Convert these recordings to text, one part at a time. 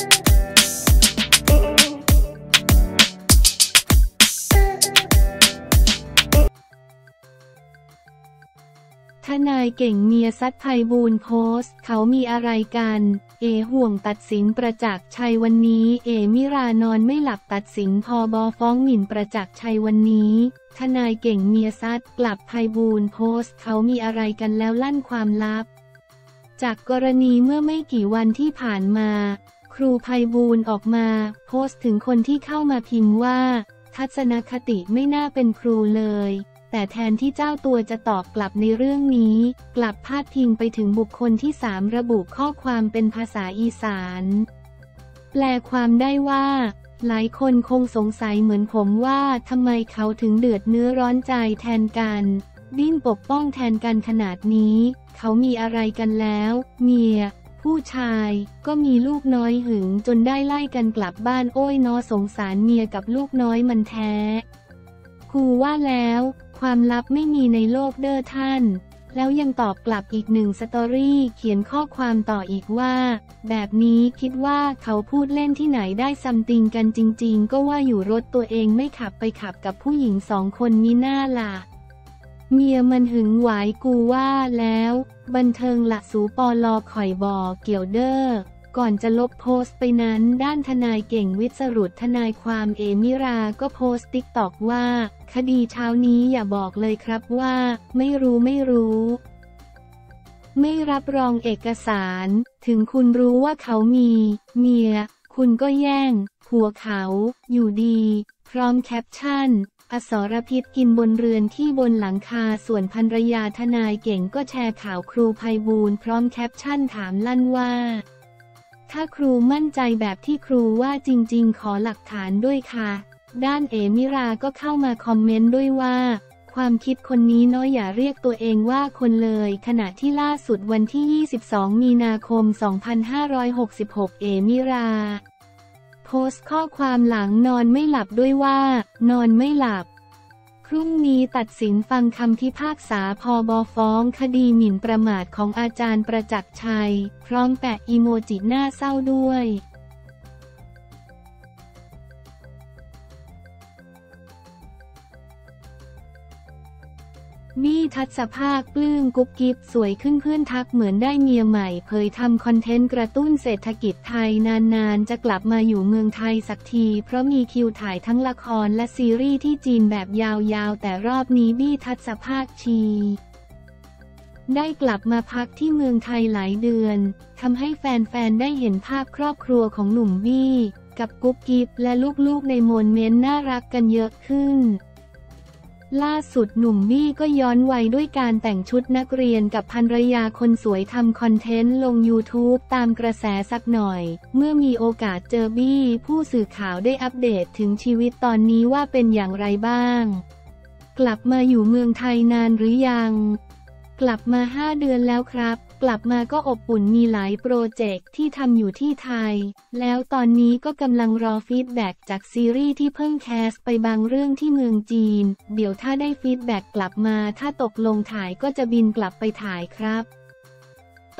ทนายเก่งเมียซัดไพบูลโพสต์ เขามีอะไรกัน เอห่วงตัดสินประจักษ์ชัยวันนี้ เอมิรานอนไม่หลับตัดสินพอบอฟ้องหมิ่นประจักษ์ชัยวันนี้ ทนายเก่งเมียซัดกลับไพบูลโพสต์ เขามีอะไรกันแล้วลั่นความลับ จากกรณีเมื่อไม่กี่วันที่ผ่านมา ครูไพบูลออกมา โพสต์ถึงคนที่เข้ามาพิมพ์ว่า ทัศนคติไม่น่าเป็นครูเลย แต่แทนที่เจ้าตัวจะตอบกลับในเรื่องนี้ กลับพาดพิงไปถึงบุคคลที่สามระบุข้อความเป็นภาษาอีสาน แปลความได้ว่า หลายคนคงสงสัยเหมือนผมว่าทำไมเขาถึงเดือดเนื้อร้อนใจแทนกันดิ้นปกป้องแทนกันขนาดนี้ เขามีอะไรกันแล้ว เมีย ผู้ชายก็มีลูกน้อยหึงจนได้ไล่กันกลับบ้านโอ้ยนอสงสารเมียกับลูกน้อยมันแท้ครูว่าแล้ว ความลับไม่มีในโลกเด้อท่าน แล้วยังตอบกลับอีกหนึ่งสตอรี่เขียนข้อความต่ออีกว่า แบบนี้คิดว่าเขาพูดเล่นที่ไหนได้ซัมติงกันจริง ๆ ก็ว่าอยู่รถตัวเองไม่ขับไปขับกับผู้หญิงสองคนนี้หน้าล่ะ เมียมันหึงหวายกูว่าแล้ว บันเทิงหละสูปอลอข่อยบอเกี่ยวเดอ้อก่อนจะลบโพสต์ไปนั้นด้านทนายเก่งวิสรุตทนายความเอมิราก็โพสต์ติ๊กตอกว่า คดีเช้านี้อย่าบอกเลยครับว่า ไม่รู้ไม่รู้ ไม่รับรองเอกสาร ถึงคุณรู้ว่าเขามี เมีย คุณก็แย่ง หัวเขา อยู่ดี พร้อมแคปชั่น อสรพิษกินบนเรือนที่บนหลังคาส่วนภรรยาทนายเก่งก็แชร์ข่าวครูภัยบูลพร้อมแคปชั่นถามลั่นว่า ถ้าครูมั่นใจแบบที่ครูว่าจริงๆ ขอหลักฐานด้วยค่ะ ด้านเอมิราก็เข้ามาคอมเมนต์ด้วยว่า ความคิดคนนี้น้อยอย่าเรียกตัวเองว่าคนเลย ขณะที่ล่าสุดวันที่ 22 มีนาคม 2566 เอมิรา โพสต์ข้อความหลังนอนไม่หลับด้วยว่า นอนไม่หลับ พรุ่งนี้ตัดสินฟังคำพิพากษาพอบอฟ้องคดีหมิ่นประมาทของอาจารย์ประจักษ์ชัย พร้อมแปะอีโมจิหน้าเศร้าด้วย บี้ทัศภาคปลื้มกุ๊บกิ๊บสวยขึ้นเพื่อนทักเหมือนได้เมียใหม่ เผยทำคอนเทนต์กระตุ้นเศรษฐกิจไทยนานๆ จะกลับมาอยู่เมืองไทยสักที เพราะมีคิวถ่ายทั้งละครและซีรีส์ที่จีนแบบยาวๆ แต่รอบนี้บี้ทัศภาคชีได้กลับมาพักที่เมืองไทยหลายเดือน ทำให้แฟนๆ ได้เห็นภาพครอบครัวของหนุ่มบี้ กับกุ๊บกิ๊บและลูกๆในโมเมนต์น่ารักกันเยอะขึ้น ล่าสุดหนุ่มบี้ก็ย้อนวัยด้วยการแต่งชุดนักเรียนกับภรรยาคนสวยทำคอนเทนต์ลง YouTube ตามกระแสสักหน่อย เมื่อมีโอกาสเจอบี้ผู้สื่อข่าวได้อัปเดตถึงชีวิตตอนนี้ว่าเป็นอย่างไรบ้าง กลับมาอยู่เมืองไทยนานหรือยัง กลับมาห้าเดือนแล้วครับ กลับมาก็อบอุ่นมีหลายโปรเจกต์ที่ทำอยู่ที่ไทย แล้วตอนนี้ก็กำลังรอ feedback จากซีรีส์ที่เพิ่ง cast ไปบางเรื่องที่เมืองจีน เดี๋ยวถ้าได้ feedback กลับมาถ้าตกลงถ่ายก็จะบินกลับไปถ่ายครับ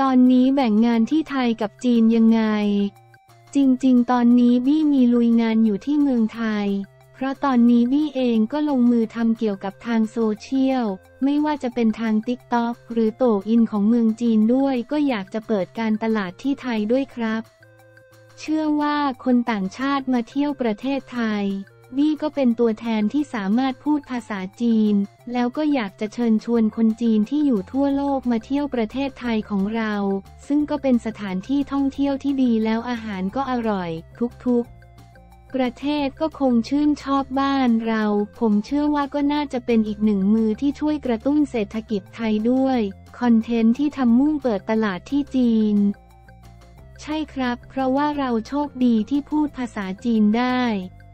ตอนนี้แบ่งงานที่ไทยกับจีนยังไง จริงๆ ตอนนี้บี้มีลุยงานอยู่ที่เมืองไทย เพราะตอนนี้บี้เองก็ลงมือทำเกี่ยวกับทางโซเชียล ไม่ว่าจะเป็นทาง TikTok หรือโตอินของเมืองจีนด้วย ก็อยากจะเปิดการตลาดที่ไทยด้วยครับ เชื่อว่าคนต่างชาติมาเที่ยวประเทศไทย บี้ก็เป็นตัวแทนที่สามารถพูดภาษาจีน แล้วก็อยากจะเชิญชวนคนจีนที่อยู่ทั่วโลกมาเที่ยวประเทศไทยของเรา ซึ่งก็เป็นสถานที่ท่องเที่ยวที่ดีแล้วอาหารก็อร่อย ทุกๆ ประเทศก็คงชื่นชอบบ้านเรา ผมเชื่อว่าก็น่าจะเป็นอีกหนึ่งมือที่ช่วยกระตุ้นเศรษฐกิจไทยด้วย คอนเทนต์ที่ทำมุ่งเปิดตลาดที่จีน ใช่ครับ เพราะว่าเราโชคดีที่พูดภาษาจีนได้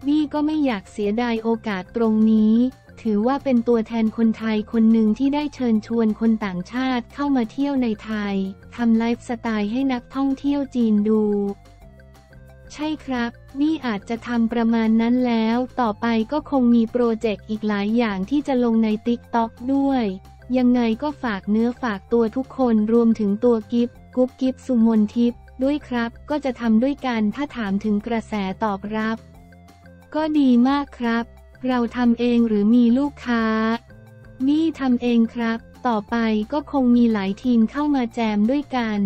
บี้ก็ไม่อยากเสียดายโอกาสตรงนี้ ถือว่าเป็นตัวแทนคนไทยคนหนึ่งที่ได้เชิญชวนคนต่างชาติเข้ามาเที่ยวในไทยทำไลฟ์สไตล์ให้นักท่องเที่ยวจีนดู ใช่ครับ นี่อาจจะทำประมาณนั้นแล้ว ต่อไปก็คงมีโปรเจกต์อีกหลายอย่างที่จะลงใน t ิ k t o k ด้วย ยังไงก็ฝากเนื้อฝากตัวทุกคนรวมถึงตัวกิฟกุ๊บกิฟสุมนทิพย์ด้วยครับ ก็จะทำด้วยกันถ้าถามถึงกระแสตอบรับ ก็ดีมากครับ เราทำเองหรือมีลูกค้า นี่ทำเองครับ ต่อไปก็คงมีหลายทีมเข้ามาแจมด้วยกัน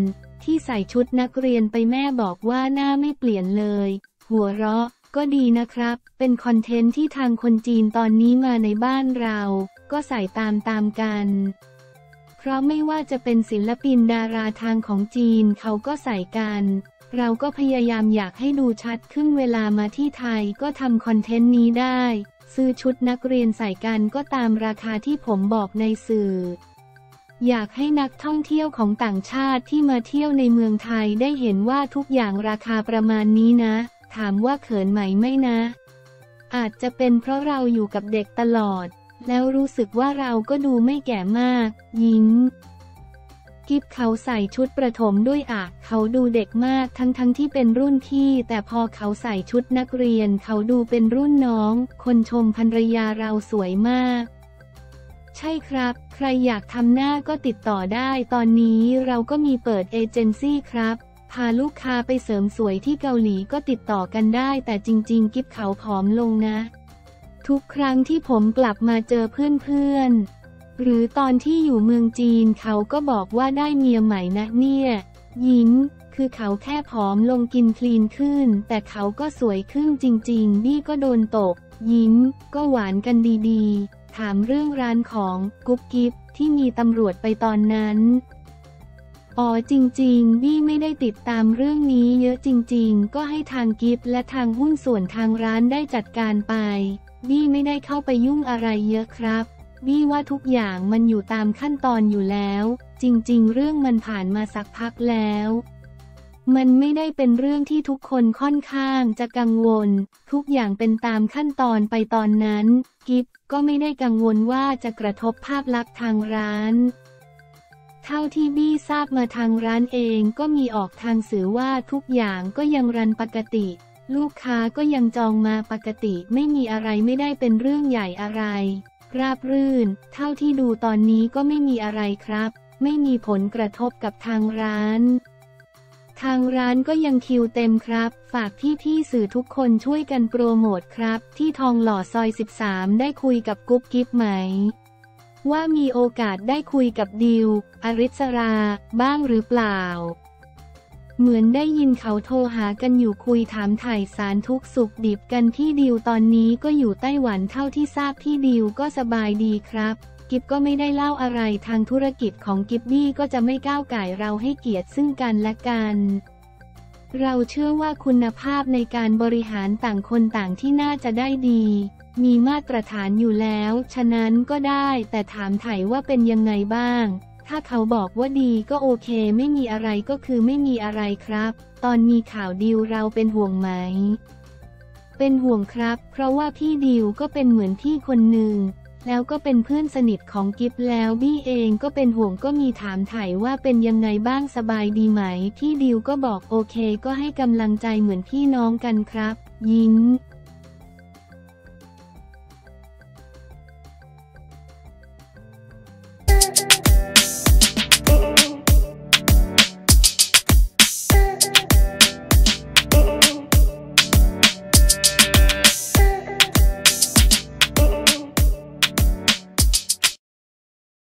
ที่ใส่ชุดนักเรียนไปแม่บอกว่าหน้าไม่เปลี่ยนเลย หัวเราะ ก็ดีนะครับ เป็นคอนเทนต์ที่ทางคนจีนตอนนี้มาในบ้านเรา ก็ใส่ตามตามกัน เพราะไม่ว่าจะเป็นศิลปินดาราทางของจีนเขาก็ใส่กัน เราก็พยายามอยากให้ดูชัดขึ้นเวลามาที่ไทยก็ทำคอนเทนต์นี้ได้ ซื้อชุดนักเรียนใส่กันก็ตามราคาที่ผมบอกในสื่อ อยากให้นักท่องเที่ยวของต่างชาติที่มาเที่ยวในเมืองไทยได้เห็นว่าทุกอย่างราคาประมาณนี้นะ ถามว่าเขินไหมไม่นะ อาจจะเป็นเพราะเราอยู่กับเด็กตลอด แล้วรู้สึกว่าเราก็ดูไม่แก่มาก ยิ้มกิฟเขาใส่ชุดประถมด้วยอะเขาดูเด็กมากทั้งทั้งที่เป็นรุ่นพี่ แต่พอเขาใส่ชุดนักเรียน เขาดูเป็นรุ่นน้อง คนชมภรรยาเราสวยมาก ใช่ครับ ใครอยากทำหน้าก็ติดต่อได้ ตอนนี้เราก็มีเปิดเอเจนซี่ครับ พาลูกค้าไปเสริมสวยที่เกาหลีก็ติดต่อกันได้ แต่จริง ๆ กิฟเขาผอมลงนะ ทุกครั้งที่ผมกลับมาเจอเพื่อนๆ หรือตอนที่อยู่เมืองจีนเขาก็บอกว่าได้เมียใหม่นะเนี่ยยิ้มคือเขาแค่ผอมลงกินคลีนขึ้น แต่เขาก็สวยขึ้นจริงๆ นี่ก็โดนตก ยิ้ม ก็หวานกันดีๆ ถามเรื่องร้านของกุ๊บกิ๊บที่มีตำรวจไปตอนนั้นอ๋อจริงๆ บี้ไม่ได้ติดตามเรื่องนี้เยอะจริงๆ ก็ให้ทางกิฟและทางหุ้นส่วนทางร้านได้จัดการไป บี้ไม่ได้เข้าไปยุ่งอะไรเยอะครับ บี้ว่าทุกอย่างมันอยู่ตามขั้นตอนอยู่แล้ว จริงๆ เรื่องมันผ่านมาสักพักแล้ว มันไม่ได้เป็นเรื่องที่ทุกคนค่อนข้างจะกังวล ทุกอย่างเป็นตามขั้นตอนไปตอนนั้น กิฟก็ไม่ได้กังวลว่าจะกระทบภาพลักษณ์ทางร้าน เท่าที่บี้ทราบมาทางร้านเองก็มีออกทางสื่อว่าทุกอย่างก็ยังรันปกติ ลูกค้าก็ยังจองมาปกติไม่มีอะไรไม่ได้เป็นเรื่องใหญ่อะไร ราบรื่น เท่าที่ดูตอนนี้ก็ไม่มีอะไรครับ ไม่มีผลกระทบกับทางร้าน ทางร้านก็ยังคิวเต็มครับ ฝากพี่ๆสื่อทุกคนช่วยกันโปรโมทครับ ที่ทองหล่อซอย 13 ได้คุยกับกุ๊บกิ๊บไหม ว่ามีโอกาสได้คุยกับดิว อริสรา บ้างหรือเปล่า เหมือนได้ยินเขาโทรหากันอยู่คุยถามถ่ายสารทุกสุขดิบกันพี่ดิวตอนนี้ก็อยู่ไต้หวันเท่าที่ทราบพี่ดิวก็สบายดีครับ กิบก็ไม่ได้เล่าอะไรทางธุรกิจของกิบบี้ก็จะไม่ก้าวไก่เราให้เกียรติซึ่งกันและกัน เราเชื่อว่าคุณภาพในการบริหารต่างคนต่างที่น่าจะได้ดี มีมาตรฐานอยู่แล้ว ฉะนั้นก็ได้แต่ถามไถ่ว่าเป็นยังไงบ้าง ถ้าเขาบอกว่าดีก็โอเค ไม่มีอะไรก็คือไม่มีอะไรครับ ตอนมีข่าวดิวเราเป็นห่วงไหมเป็นห่วงครับ เพราะว่าพี่ดิวก็เป็นเหมือนพี่คนหนึ่ง แล้วก็เป็นเพื่อนสนิทของกิฟแล้วบี้เองก็เป็นห่วงก็มีถามถ่ายว่าเป็นยังไงบ้างสบายดีไหม พี่ดิวก็บอกโอเคก็ให้กำลังใจเหมือนพี่น้องกันครับ ยิ้ม